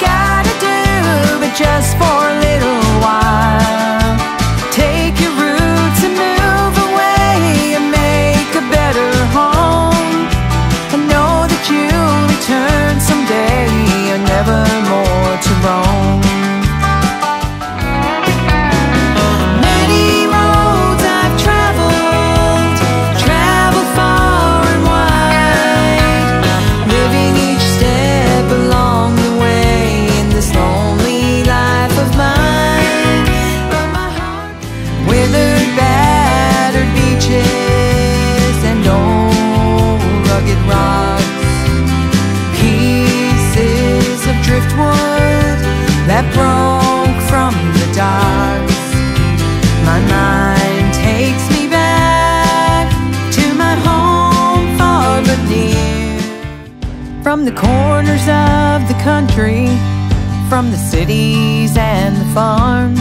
gotta do, but just for the corners of the country, from the cities and the farms,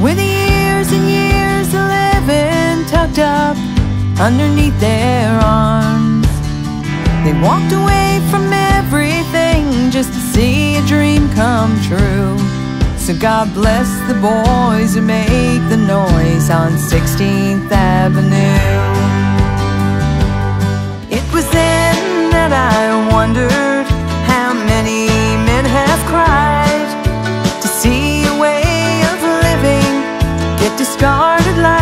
with years and years of living tucked up underneath their arms. They walked away from everything just to see a dream come true. So God bless the boys who make the noise on 16th Avenue. Discarded like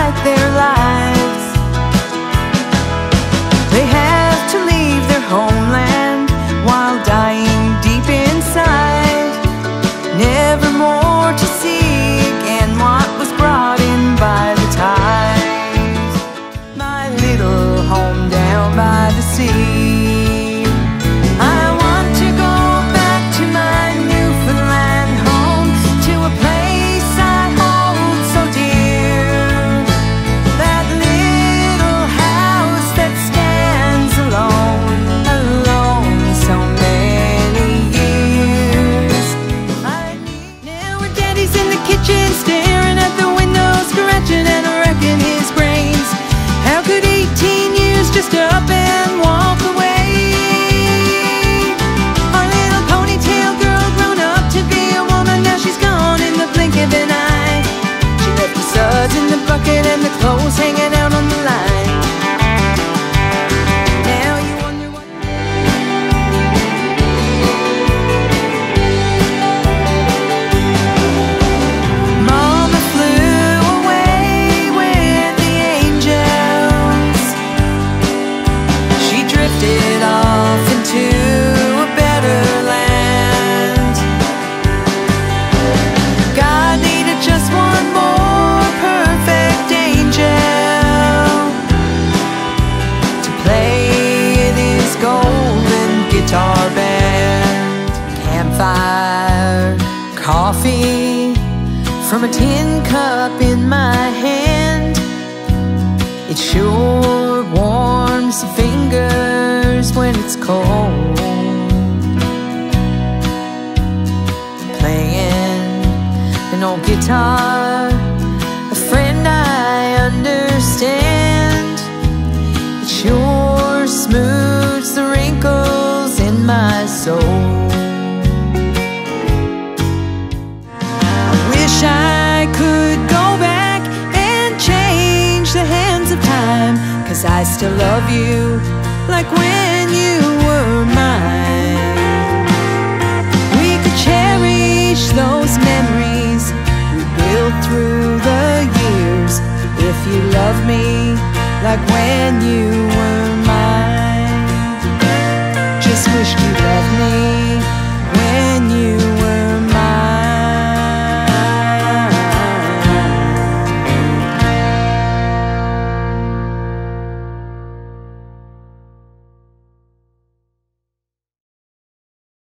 golden guitar band. Campfire, coffee from a tin cup in my hand. It sure warms the fingers when it's cold. Playing an old guitar, Cause I still love you like when you were mine. We could cherish those memories we built through the years. If you love me like when you were mine. Just wish you loved me.